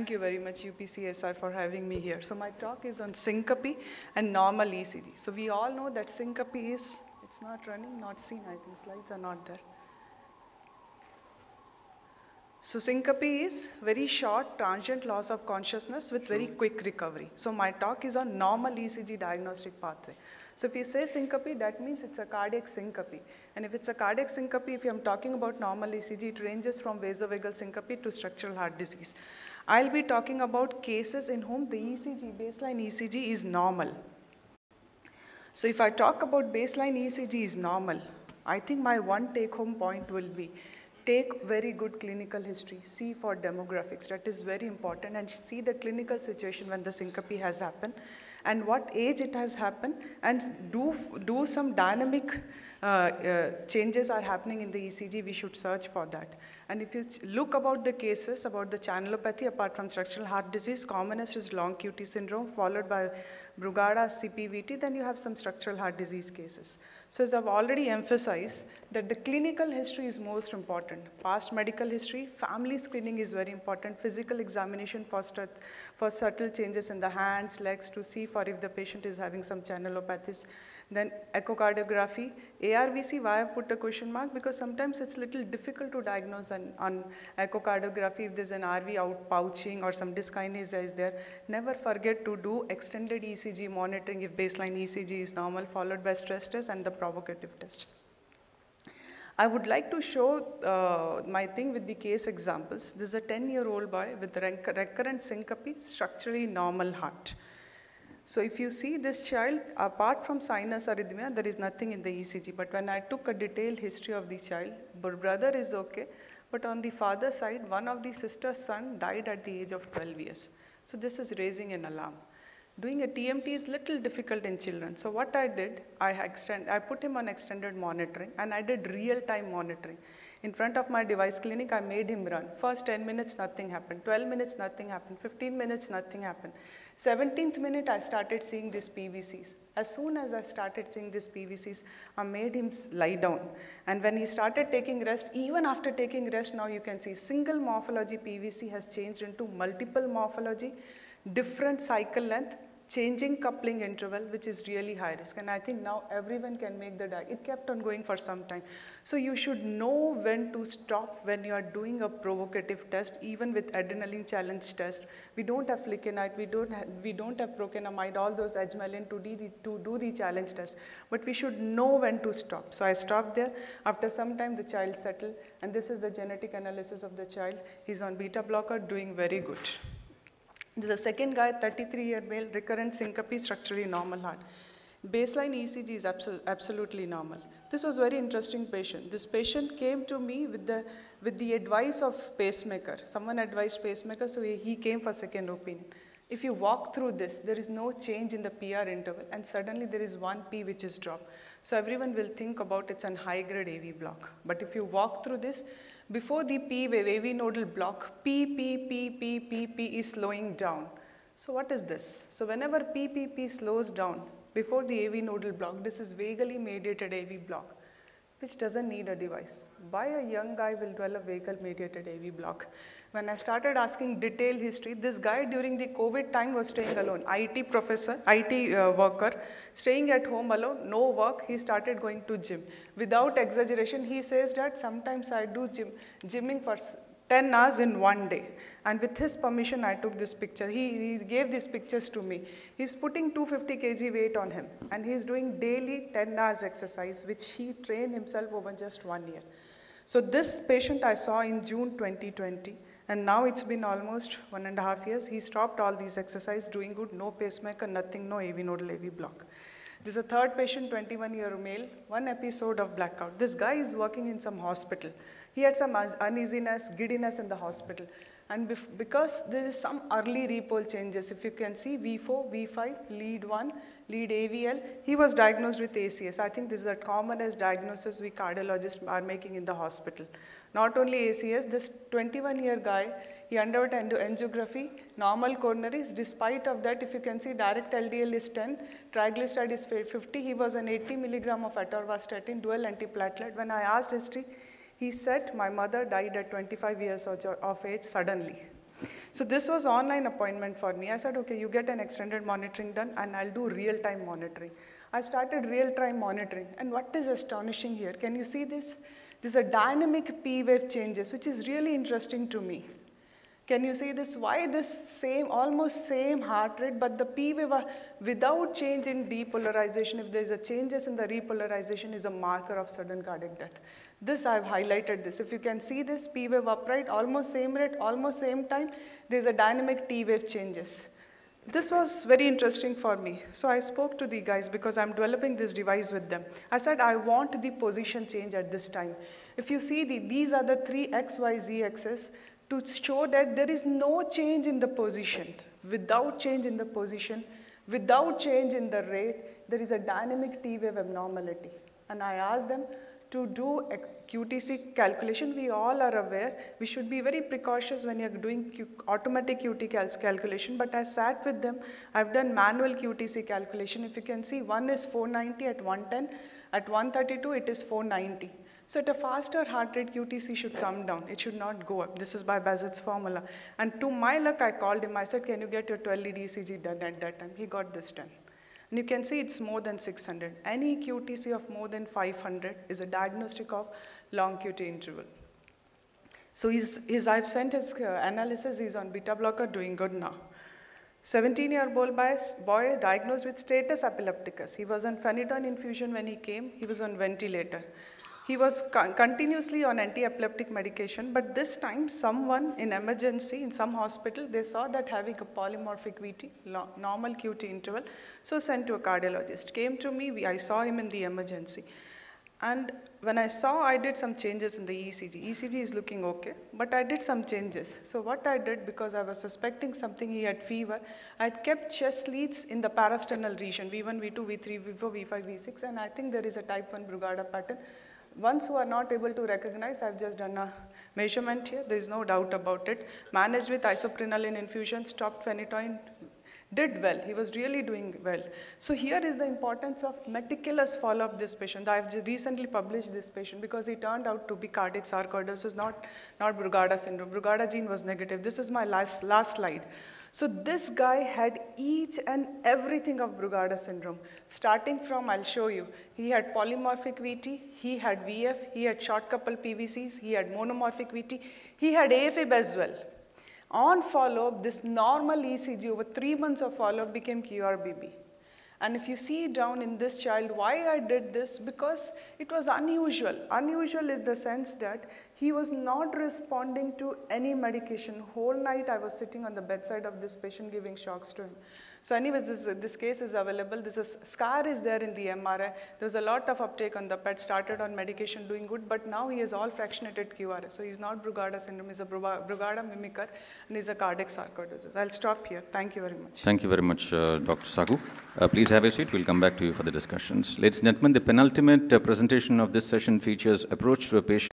Thank you very much, UPCSI, for having me here. So my talk is on syncope and normal ECG. So we all know that syncope is, it's not running, not seen, I think slides are not there. So syncope is very short, transient loss of consciousness with very quick recovery. So my talk is on normal ECG diagnostic pathway. So if you say syncope, that means it's a cardiac syncope. And if it's a cardiac syncope, if I'm talking about normal ECG, it ranges from vasovagal syncope to structural heart disease. I'll be talking about cases in whom the ECG, baseline ECG is normal. So if I talk about baseline ECG is normal, I think my one take home point will be take very good clinical history, see for demographics, that is very important, and see the clinical situation when the syncope has happened, and what age it has happened, and do, do some dynamic Uh, uh, changes are happening in the ECG, we should search for that. And if you look about the cases about the channelopathy, apart from structural heart disease, commonest is long QT syndrome, followed by Brugada, CPVT, then you have some structural heart disease cases. So as I've already emphasized, that the clinical history is most important. Past medical history, family screening is very important, physical examination for, for subtle changes in the hands, legs to see for if the patient is having some channelopathies. Then echocardiography, ARVC, why I've put a question mark? Because sometimes it's a little difficult to diagnose an, on echocardiography if there's an RV outpouching or some dyskinesia is there. Never forget to do extended ECG monitoring if baseline ECG is normal, followed by stress test and the provocative tests. I would like to show uh, my thing with the case examples. This is a 10-year-old boy with recurrent syncope, structurally normal heart. So if you see this child, apart from sinus arrhythmia, there is nothing in the ECG. But when I took a detailed history of the child, brother is okay, but on the father side, one of the sister's son died at the age of 12 years. So this is raising an alarm. Doing a TMT is little difficult in children. So what I did, I, extend, I put him on extended monitoring and I did real-time monitoring. In front of my device clinic, I made him run. First 10 minutes, nothing happened. 12 minutes, nothing happened. 15 minutes, nothing happened. 17th minute, I started seeing these PVCs. As soon as I started seeing these PVCs, I made him lie down. And when he started taking rest, even after taking rest, now you can see single morphology PVC has changed into multiple morphology, different cycle length, changing coupling interval, which is really high risk. And I think now everyone can make the diet. It kept on going for some time. So you should know when to stop when you are doing a provocative test, even with adrenaline challenge test. We don't have flecainide, we don't have, we don't have procainamide, all those ajmaline to, to do the challenge test. But we should know when to stop. So I stopped there. After some time, the child settled. And this is the genetic analysis of the child. He's on beta blocker, doing very good. There's a second guy, 33-year male, recurrent syncope, structurally normal heart. Baseline ECG is absol absolutely normal. This was a very interesting patient. This patient came to me with the, with the advice of pacemaker. Someone advised pacemaker, so he, he came for second opinion. If you walk through this, there is no change in the PR interval, and suddenly there is one P which is dropped. So everyone will think about it's an high-grade AV block. But if you walk through this, before the P wave AV nodal block, P, P, P, P, P, P is slowing down. So what is this? So whenever P, P, P slows down, before the AV nodal block, this is vagally mediated AV block, which doesn't need a device. Why a young guy will develop vagally mediated AV block? When I started asking detailed history, this guy during the COVID time was staying alone. IT professor, IT uh, worker, staying at home alone, no work, he started going to gym. Without exaggeration, he says that sometimes I do gym, gymming for 10 hours in one day. And with his permission, I took this picture. He, he, gave these pictures to me. He's putting 250 kg weight on him, and he's doing daily 10 hours exercise, which he trained himself over just one year. So this patient I saw in June 2020, and now it's been almost one and a half years. He stopped all these exercise, doing good, no pacemaker, nothing, no AV nodal AV block. This is a third patient, 21 year male, one episode of blackout. This guy is working in some hospital. He had some uneasiness, giddiness in the hospital. And because there is some early repole changes, if you can see V4, V5, lead 1, lead AVL, he was diagnosed with ACS. I think this is the commonest diagnosis we cardiologists are making in the hospital. Not only ACS, this 21-year guy, he underwent angiography, normal coronaries. Despite of that, if you can see, direct LDL is 10, triglyceride is 50. He was on 80 milligram of atorvastatin, dual antiplatelet. When I asked history, he said, my mother died at 25 years of age suddenly. So this was online appointment for me. I said, okay, you get an extended monitoring done and I'll do real-time monitoring. I started real-time monitoring. And what is astonishing here, can you see this? There's a dynamic P wave changes, which is really interesting to me. Can you see this? Why this same, almost same heart rate, but the P wave without change in depolarization, if there's a changes in the repolarization is a marker of sudden cardiac death. This I've highlighted this. If you can see this P wave upright, almost same rate, almost same time, there's a dynamic T wave changes. This was very interesting for me. So I spoke to the guys because I'm developing this device with them. I said, I want the position change at this time. If you see, the, these are the three X, Y, Z axes to show that there is no change in the position. Without change in the position, without change in the rate, there is a dynamic T wave abnormality. And I asked them, to do a QTC calculation, we all are aware, we should be very precautious when you're doing Q automatic QT cal calculation, but I sat with them, I've done manual QTC calculation. If you can see, one is 490 at 110, at 132 it is 490. So at a faster heart rate, QTC should come down. It should not go up. This is by Bazett's formula. And to my luck, I called him. I said, can you get your 12 lead ECG done at that time? He got this done. And you can see it's more than 600. Any QTC of more than 500 is a diagnostic of long QT interval. So he's, I've sent his uh, analysis, he's on beta blocker, doing good now. 17-year-old boy diagnosed with status epilepticus. He was on phenytoin infusion when he came. He was on ventilator. He was con continuously on anti-epileptic medication, but this time someone in emergency in some hospital, they saw that having a polymorphic VT, normal QT interval, so sent to a cardiologist. Came to me, we, I saw him in the emergency. And when I saw, I did some changes in the ECG. ECG is looking okay, but I did some changes. So what I did, because I was suspecting something, he had fever, I had kept chest leads in the parasternal region, V1, V2, V3, V4, V5, V6, and I think there is a type 1 Brugada pattern. Ones who are not able to recognize, I've just done a measurement here. There is no doubt about it. Managed with isoprenaline infusion, stopped phenytoin, did well. He was really doing well. So here is the importance of meticulous follow-up this patient. I've recently published this patient because he turned out to be cardiac sarcoidosis, not, not Brugada syndrome. Brugada gene was negative. This is my last, last slide. So this guy had each and everything of Brugada syndrome. Starting from, I'll show you, he had polymorphic VT, he had VF, he had short couple PVCs, he had monomorphic VT, he had AFib as well. On follow-up, this normal ECG over three months of follow-up became QRBB. And if you see down in this child, why I did this? Because it was unusual. Unusual is the sense that he was not responding to any medication. Whole night I was sitting on the bedside of this patient giving shocks to him. So anyways, this, this case is available. This is, scar is there in the MRI. There's a lot of uptake on the PET, started on medication doing good, but now he is all fractionated QRS. So he's not Brugada syndrome, he's a Brugada mimicker, and he's a cardiac sarcoidosis. I'll stop here. Thank you very much. Thank you very much, uh, Dr. Sagu. Uh, please have a seat. We'll come back to you for the discussions. Ladies and gentlemen, the penultimate uh, presentation of this session features approach to a patient